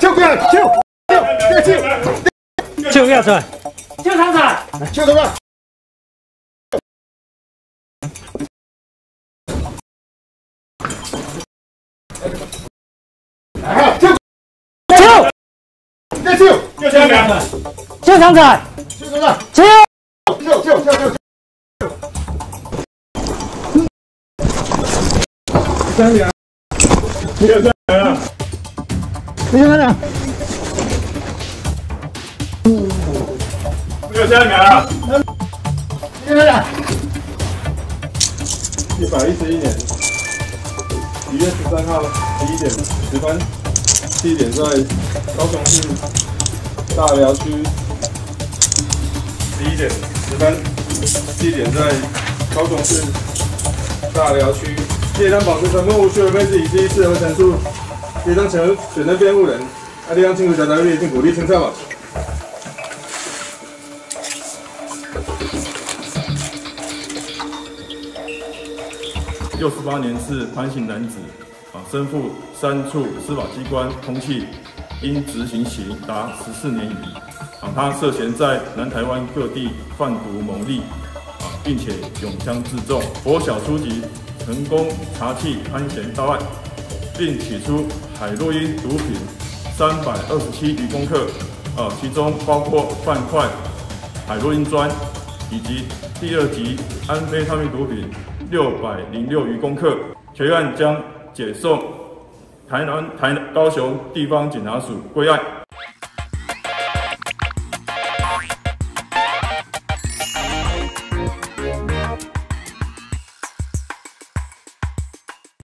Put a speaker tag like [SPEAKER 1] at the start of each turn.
[SPEAKER 1] 救过来，救救救！
[SPEAKER 2] 救要出来，
[SPEAKER 3] 救厂长，
[SPEAKER 1] 救他们！来，救
[SPEAKER 2] 救
[SPEAKER 1] 再救
[SPEAKER 3] 救香港，
[SPEAKER 2] 救厂长，
[SPEAKER 1] 救他们！
[SPEAKER 2] 救
[SPEAKER 1] 救救救救！三两，
[SPEAKER 3] 救香港，
[SPEAKER 1] 你看看，
[SPEAKER 3] 救香港，
[SPEAKER 1] 你看看，
[SPEAKER 4] 一百一十一年一月十三号十一点十分，地点在高雄市大寮区。十一点十分，地点在高雄市大寮区。列当保持沉默无趣而非自己第一次和陈述，列当成选择辩护人，啊，列当清楚表达立并鼓励清唱保持。六十八年是潘姓男子啊，身负三处司法机关通缉，因执行刑达十四年余啊。他涉嫌在南台湾各地贩毒牟利啊，并且拥枪自重。国小初级成功查缉安贤到案，并取出海洛因毒品三百二十七余公克啊，其中包括半块海洛因砖以及第二级安非他命毒品六百零六余公克，全案将解送台南台高雄地方警察署归案。